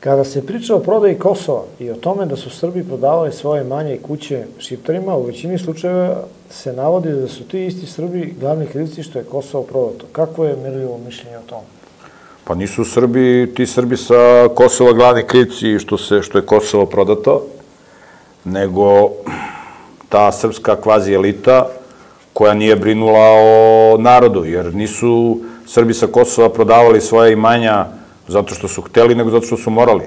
Kada se priča o prodaji Kosova i o tome da su Srbi prodavali svoje manje i kuće šiptarima, u većini slučajeva se navodi da su ti isti Srbi glavni krivci što je Kosovo prodato. Kako je Mirljivo mišljenje o tome? Pa nisu Srbi, ti Srbi sa Kosova glavni krivci što, se, što je Kosovo prodato, nego ta srpska kvazi elita koja nije brinula o narodu, jer nisu Srbi sa Kosova prodavali svoje imanja zato što su hteli, nego zato što su morali.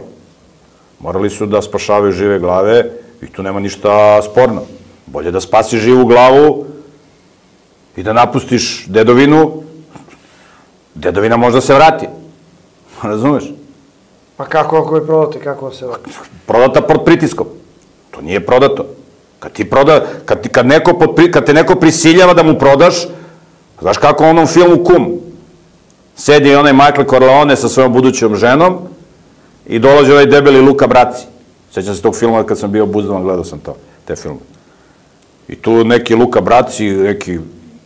Morali su da spašavaju žive glave i tu nema ništa sporno. Bolje da spasiš živu glavu i da napustiš dedovinu, dedovina možda se vrati. Razumeš? Pa kako ako je prodate, kako se vrati? Prodata pod pritiskom. To nije prodato. Kad ti proda, kad, ti, kad, neko pod, kad te neko prisiljava da mu prodaš, znaš kako u onom filmu Kum, sedi onaj Michael Corleone sa svojom budućom ženom i dolazi ovaj debeli Luka Braci. Sećam se tog filma kad sam bio buzdovan, gledao sam to, te filme. I tu neki Luka Braci, neki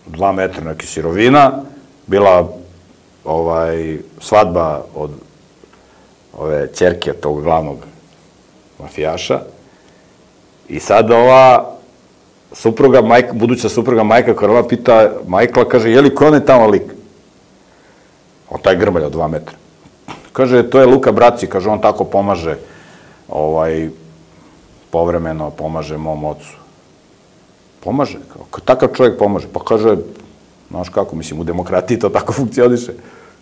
dva metra, neki sirovina, bila ovaj, svadba od ove čerke tog glavnog mafijaša. I sad ova supruga, majka, buduća supruga Majka Korova pita Majkla, kaže, je li ko je tamo lik? On taj grmalj od dva metra. Kaže, to je Luka Braci, kaže, on tako pomaže, ovaj, povremeno pomaže mom ocu. Pomaže, kao, takav čovjek pomaže. Pa kaže, znaš kako, mislim, u demokratiji to tako funkcioniše.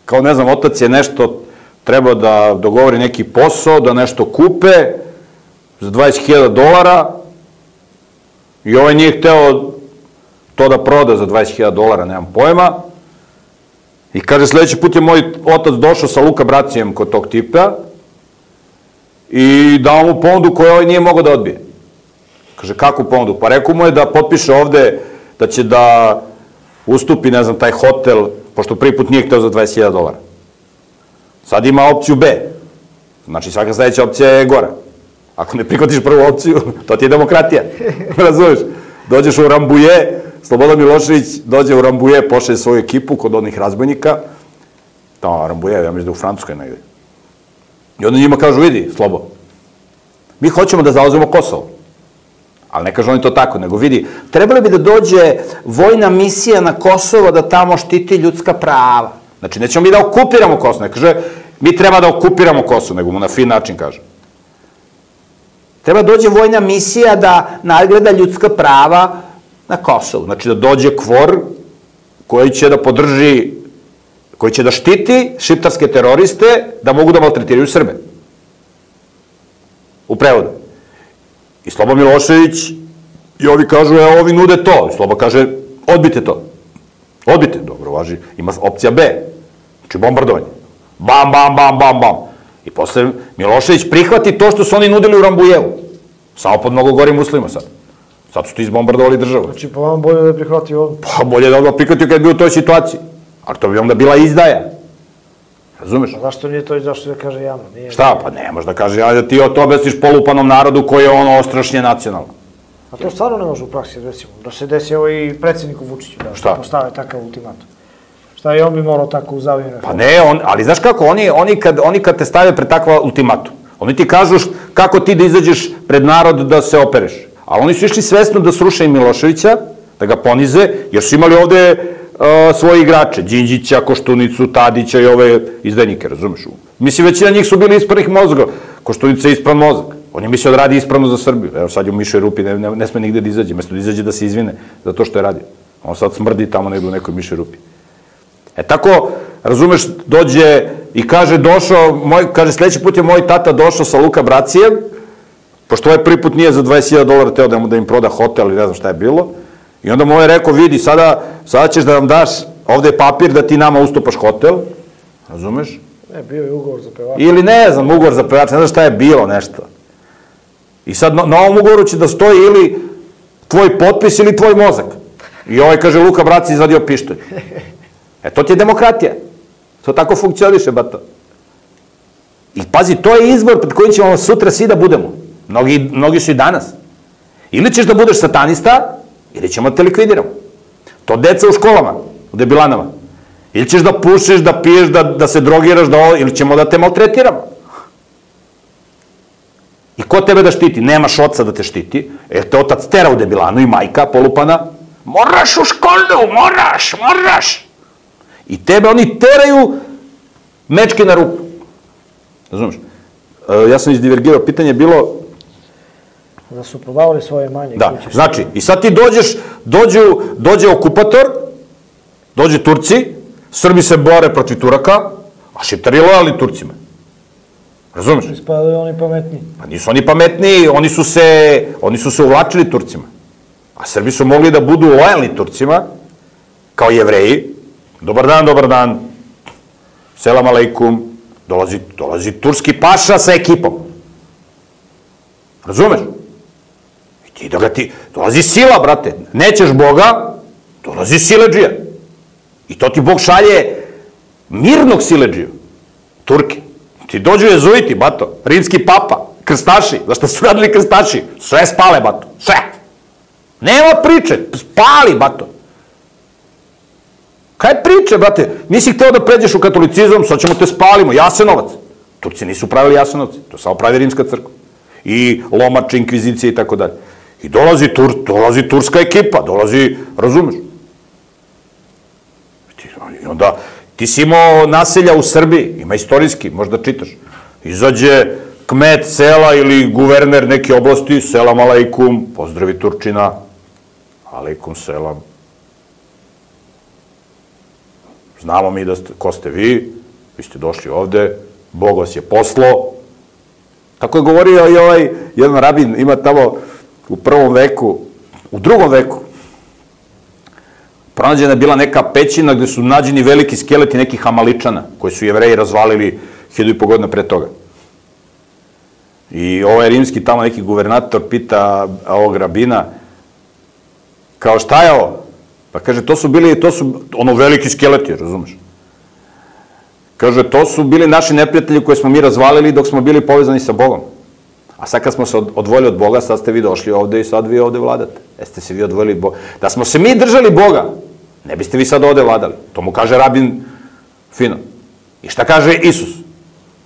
Kao, ne znam, otac je nešto, treba da dogovori neki posao, da nešto kupe za 20.000 dolara i ovaj nije hteo to da proda za 20.000 dolara, nemam pojma, I kaže, sledeći put je moj otac došao sa Luka Bracijem kod tog tipa i dao mu ponudu koju ovaj nije mogao da odbije. Kaže, kakvu ponudu? Pa rekao mu je da potpiše ovde da će da ustupi, ne znam, taj hotel, pošto prvi put nije hteo za 20.000 dolara. Sad ima opciju B. Znači, svaka sledeća opcija je gora. Ako ne prihvatiš prvu opciju, to ti je demokratija. Razumeš? Dođeš u Rambuje, Slobodan Milošević dođe u Rambuje, pošle svoju ekipu kod onih razbojnika, tamo Rambuje, ja mislim da u Francuskoj negde. I onda njima kažu, vidi, Slobo, mi hoćemo da zauzemo Kosovo. Ali ne kažu oni to tako, nego vidi, trebali bi da dođe vojna misija na Kosovo da tamo štiti ljudska prava. Znači, nećemo mi da okupiramo Kosovo, ne kaže, mi treba da okupiramo Kosovo, nego mu na fin način kaže. Treba dođe vojna misija da nadgleda ljudska prava na Kosovu. Znači da dođe kvor koji će da podrži, koji će da štiti šiptarske teroriste da mogu da maltretiraju Srbe. U prevodu. I Slobo Milošević i ovi kažu, evo, ovi nude to. I Slobo kaže, odbite to. Odbite, dobro, važi. Ima opcija B. Znači bombardovanje. Bam, bam, bam, bam, bam. I posle Milošević prihvati to što su oni nudili u Rambujevu. Samo pod mnogo gorim uslovima sad. Sad su ti izbombardovali državu. Znači, po vam bolje da je prihvatio ovo? Pa bolje da odmah prihvatio kad je bio u toj situaciji. Ali to bi onda bila izdaja. Razumeš? Pa zašto nije to i zašto da kaže javno? Nije, Šta? Pa ne može da kaže, ja da ti to objasniš polupanom narodu koji je ono ostrašnje nacionalno. A to stvarno ne može u praksi, recimo. Da se desi ovo i predsjedniku Vučiću, da Šta? postave takav ultimatum. Šta je on bi morao tako u zavljene Pa ne, on, ali znaš kako, oni, oni, kad, oni kad te stave pred takva ultimatum, oni ti kažu kako ti da izađeš pred narod da se opereš. Ali oni su išli svesno da sruše i Miloševića, da ga ponize, jer su imali ovde svoje igrače, Đinđića, Koštunicu, Tadića i ove izdajnike, razumeš? Mislim, većina njih su bili ispranih mozga. Koštunica je ispran mozak. On je mislio da radi ispravno za Srbiju. Evo sad je u mišoj rupi, ne, ne, ne sme nigde da izađe. Mesto da izađe da se izvine za to što je radio. On sad smrdi tamo negde u nekoj mišoj rupi. E tako, razumeš, dođe i kaže, došao, moj, kaže, sledeći put je moj tata došao sa Luka Bracijem, Pošto ovaj prvi put nije za 20.000 dolara teo da, mu, da im proda hotel ili ne znam šta je bilo. I onda mu je rekao, vidi, sada, sada ćeš da nam daš, ovde je papir da ti nama ustupaš hotel. Razumeš? Ne, bio je ugovor za pevača. Ili ne znam, ugovor za pevača, ne znam šta je bilo nešto. I sad na, na ovom ugovoru će da stoji ili tvoj potpis ili tvoj mozak. I ovaj kaže, Luka Braci izvadio pištolj. E, to ti je demokratija. To tako funkcioniše, bato. I pazi, to je izbor pred kojim ćemo sutra svi da budemo. Mnogi, mnogi su i danas. Ili ćeš da budeš satanista, ili ćemo te likvidiramo. To deca u školama, u debilanama. Ili ćeš da pušiš, da piješ, da, da se drogiraš, da ovo, ili ćemo da te maltretiramo. ko tebe da štiti? Nemaš oca da te štiti, jer te otac tera u debilanu i majka polupana. Moraš u školu, moraš, moraš. I tebe oni teraju mečke na ruku. Razumeš? E, ja sam izdivergirao, pitanje je bilo Da su prodavali svoje manje Da, kuće. znači, i sad ti dođeš, dođu, dođe okupator, dođe Turci, Srbi se bore protiv Turaka, a Šiptari lojali Turcima. Razumeš? Ispadaju oni pametniji. Pa nisu oni pametniji, oni su se, oni su se uvlačili Turcima. A Srbi su mogli da budu lojalni Turcima, kao jevreji. Dobar dan, dobar dan. Selam aleikum. Dolazi, dolazi turski paša sa ekipom. Razumeš? Ti da ga ti... Dolazi sila, brate. Nećeš Boga, dolazi sileđija. I to ti Bog šalje mirnog sileđiju. Turke. Ti dođu jezuiti, bato. Rimski papa. Krstaši. Znaš šta su radili krstaši? Sve spale, bato. Sve. Nema priče. Spali, bato. Kaj priče, brate? Nisi hteo da pređeš u katolicizam, sad ćemo te spalimo. Jasenovac. Turci nisu pravili Jasenovci. To samo pravi rimska crkva. I lomač, inkvizicija i tako dalje. I dolazi, tur, dolazi turska ekipa, dolazi, razumeš? I onda, ti si imao naselja u Srbiji, ima istorijski, možda čitaš. Izađe kmet sela ili guverner neke oblasti, selam alaikum, pozdravi Turčina, alaikum selam. Znamo mi da ste, ko ste vi, vi ste došli ovde, Bog vas je poslo. Tako je govorio i ovaj jedan rabin, ima tamo u prvom veku, u drugom veku, pronađena je bila neka pećina gde su nađeni veliki skeleti nekih hamaličana, koji su jevreji razvalili hiljadu i po godina pre toga. I ovaj rimski tamo neki guvernator pita ovog rabina, kao šta je ovo? Pa kaže, to su bili, to su, ono, veliki skeleti, razumeš? Kaže, to su bili naši neprijatelji koje smo mi razvalili dok smo bili povezani sa Bogom. A sad kad smo se od- odvojili od Boga, sad ste vi došli ovde i sad vi ovde vladate. Jeste se vi odvojili od Boga. Da smo se mi držali Boga, ne biste vi sad ovde vladali. To mu kaže rabin fino. I šta kaže Isus?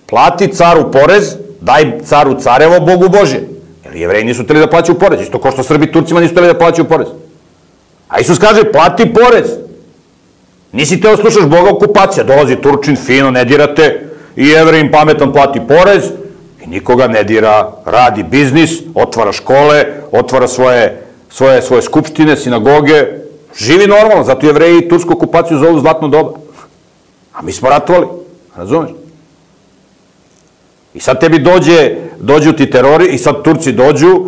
Plati caru porez, daj caru carevo, Bogu Božje. Jer jevreji nisu hteli da plaćaju porez, isto kao što Srbi Turcima nisu hteli da plaćaju porez. A Isus kaže, plati porez. Nisi teo slušaš Boga okupacija, dolazi Turčin, fino, ne dirate, i jevrejim pametan plati porez, nikoga ne dira, radi biznis, otvara škole, otvara svoje, svoje, svoje skupštine, sinagoge, živi normalno, zato jevreji tursku okupaciju zovu zlatno doba. A mi smo ratovali, razumeš? I sad tebi dođe, dođu ti terori i sad Turci dođu,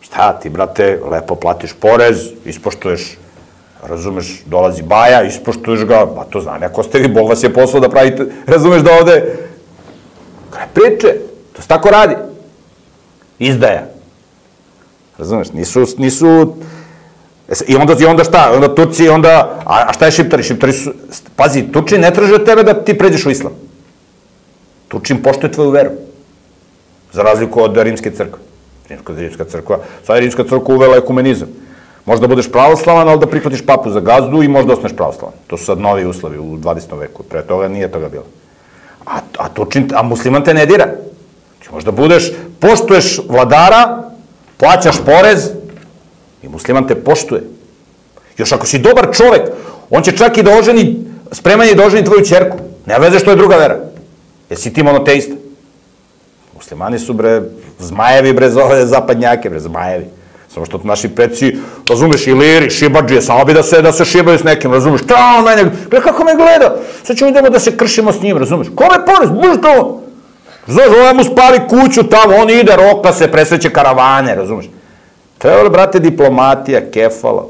šta ti, brate, lepo platiš porez, ispoštuješ, razumeš, dolazi baja, ispoštuješ ga, pa to zna, neko ste vi, Bog vas je poslao da pravite, razumeš da ovde, priče, to se tako radi. Izdaja. Razumeš, nisu, nisu, E I onda, I onda šta? Onda Turci, onda... A, a šta je Šiptari? Šiptari su... Pazi, Turči ne traže od tebe da ti pređeš u islam. Turčin poštuje tvoju veru. Za razliku od rimske crkve. Rimska, rimska crkva, sad je rimska crkva uvela ekumenizam. Možda budeš pravoslavan, ali da prihvatiš papu za gazdu i možda ostaneš pravoslavan. To su sad novi uslovi u 20. veku. Pre toga nije toga bilo. A, a, Turčin, a musliman te ne dira. Ti možda budeš, poštuješ vladara, plaćaš porez, I musliman te poštuje. Još ako si dobar čovek, on će čak i da oženi, spreman je da oženi tvoju čerku. Ne veze što je druga vera. Jer si ti monoteista. Muslimani su, bre, zmajevi, bre, zove zapadnjake, bre, zmajevi. Samo što naši preci, razumeš, iliri, šibadžije, samo bi da se, da se šibaju s nekim, razumeš, šta on mene, gle kako me gleda, sad ćemo idemo da se kršimo s njim, razumeš, kome porez, buš to, znaš, ovaj mu spali kuću tamo, on ide, roka se, presreće karavane, razumeš, To je, brate, diplomatija, kefala.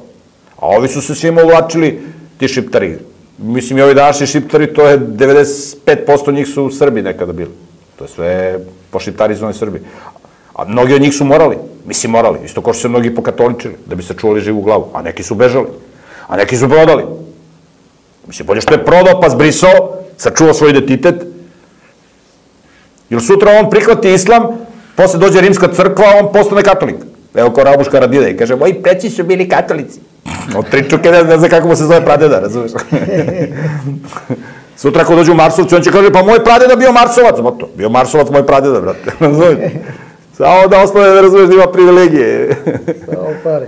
A ovi su se svima uvlačili, ti šiptari. Mislim, i ovi današnji šiptari, to je 95% njih su Srbi nekada bili. To je sve pošiptarizovani Srbi. A mnogi od njih su morali. Mislim, morali. Isto kao što se mnogi pokatoličili, da bi se čuvali živu glavu. A neki su bežali. A neki su prodali. Mislim, bolje što je prodao pa zbrisao, sačuvao svoj identitet. Ili sutra on prihvati islam, posle dođe rimska crkva, on postane katolik. Evo kao Rabuška Radida i kaže, moji preci su bili katolici. Od tri čuke, ne, ne znam kako mu se zove pradeda, razumeš? Sutra ako dođu Marsovci, on će kaže, pa moj pradeda bio Marsovac, moto. Bio Marsovac moj pradeda, brate. Razumiješ? Само да остане да разбереш да има привилегия. Само пари.